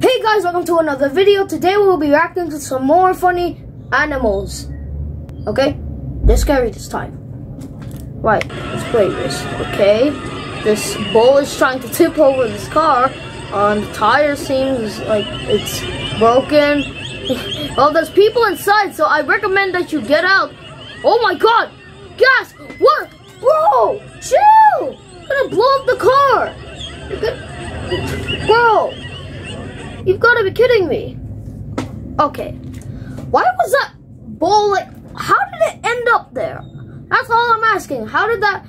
Hey guys, welcome to another video. Today we will be reacting to some more funny animals. Okay? They're scary this time. Right, let's play this. Okay. This bull is trying to tip over this car. Um, the tire seems like it's broken. well, there's people inside, so I recommend that you get out. Oh my god! Gas! What? Bro! Chill! You're gonna blow up the car! Bro! You've got to be kidding me. Okay. Why was that bull like, how did it end up there? That's all I'm asking. How did that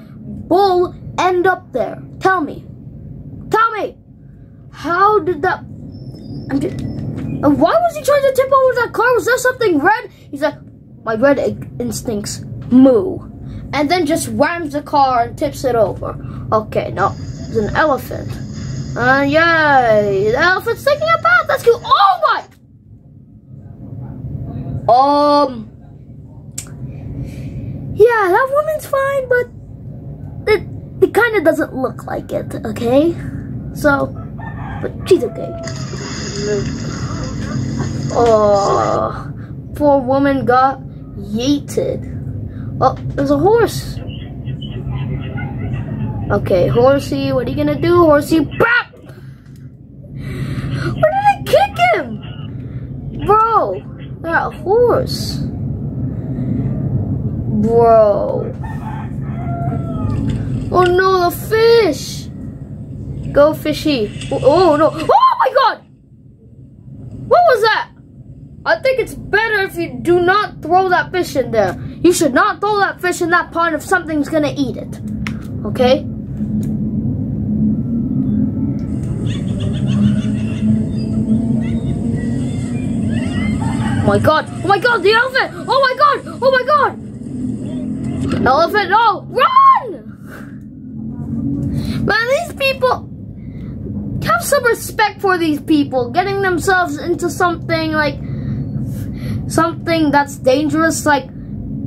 bull end up there? Tell me. Tell me. How did that, I'm just, and why was he trying to tip over that car? Was there something red? He's like, my red instincts moo. And then just rams the car and tips it over. Okay, no, it's an elephant. Uh, yay! The elephant's taking a bath. That's cool. Oh my! Um. Yeah, that woman's fine, but it it kind of doesn't look like it. Okay, so, but she's okay. Oh, poor woman got yeeted. Oh, there's a horse. Okay, horsey, what are you gonna do, horsey? Bap! Where did I kick him? Bro, that horse. Bro. Oh no, the fish. Go fishy. Oh, oh no. Oh my god! What was that? I think it's better if you do not throw that fish in there. You should not throw that fish in that pond if something's gonna eat it. Okay? My god! Oh my god, the elephant! Oh my god! Oh my god! Elephant, no! Run! Man, these people... Have some respect for these people. Getting themselves into something like... Something that's dangerous, like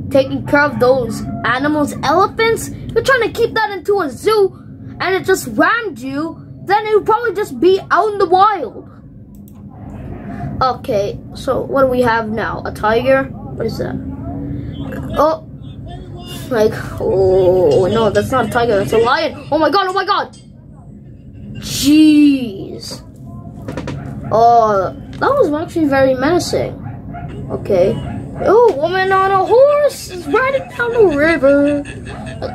taking care of those animals. Elephants, you're trying to keep that into a zoo and it just rammed you, then it would probably just be out in the wild. Okay, so what do we have now? A tiger? What is that? Oh, like, oh, no, that's not a tiger, that's a lion. Oh my god, oh my god. Jeez. Oh, that was actually very menacing. Okay. Oh, woman on a horse is riding down the river.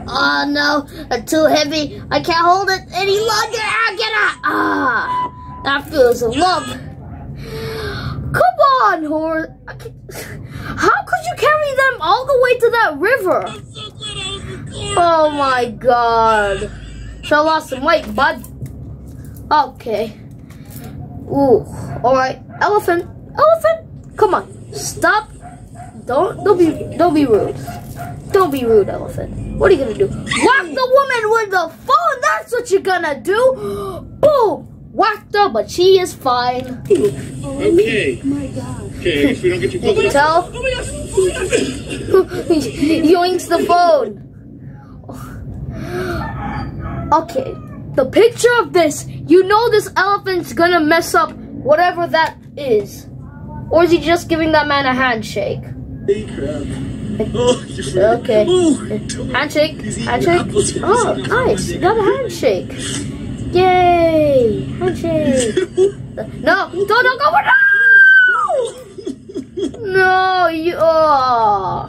Oh no, it's too heavy. I can't hold it any longer. Ah, get out. Ah, that feels a love. On, horse. How could you carry them all the way to that river? Oh my god. So I lost some weight, bud. Okay. Ooh. Alright. Elephant. Elephant. Come on. Stop. Don't don't be don't be rude. Don't be rude, elephant. What are you gonna do? Whack the woman with the phone! That's what you're gonna do! Whacked up, but she is fine. Okay. My god. Okay, if we don't get you you tell? Oh my gosh. Oh my gosh. Yoinks the phone. Okay, the picture of this, you know this elephant's gonna mess up whatever that is. Or is he just giving that man a handshake? Hey, crap. Oh, Okay. Handshake, handshake. Oh, nice, you got a handshake. Yay. No, don't, don't go, no! No, you, oh.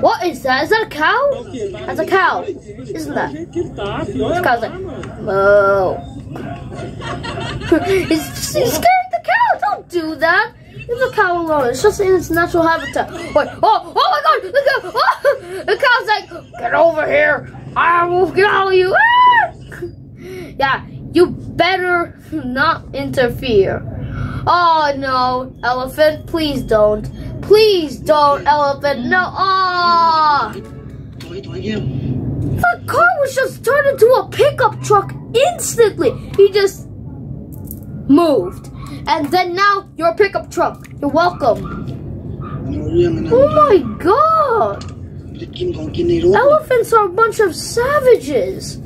What is that? Is that a cow? That's a cow. Isn't that? This cow's like, oh. he's, he's scaring the cow. Don't do that. Leave the cow alone. It's just in its natural habitat. Wait, oh, oh my god! The, cow, oh, the cow's like, get over here. I will kill you. Ah! Yeah, you better not interfere. Oh no, elephant, please don't. Please don't, elephant. No. Ah! The car was just turned into a pickup truck instantly. He just moved. And then now you're a pickup truck. You're welcome. Oh my god. Elephants are a bunch of savages.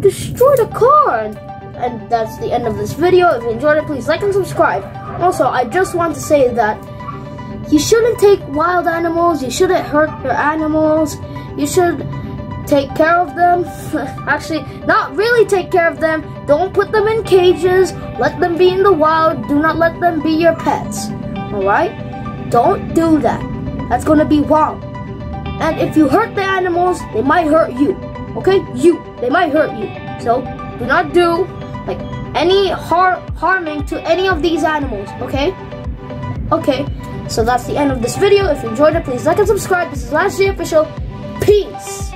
Destroy the car. and that's the end of this video. If you enjoyed it, please like and subscribe. Also, I just want to say that you shouldn't take wild animals. You shouldn't hurt your animals. You should take care of them. Actually, not really take care of them. Don't put them in cages. Let them be in the wild. Do not let them be your pets. Alright? Don't do that. That's gonna be wrong. And if you hurt the animals, they might hurt you. Okay? You. They might hurt you. So, do not do like any har harming to any of these animals. Okay? Okay. So that's the end of this video. If you enjoyed it, please like and subscribe. This is Lanz J Official. Peace.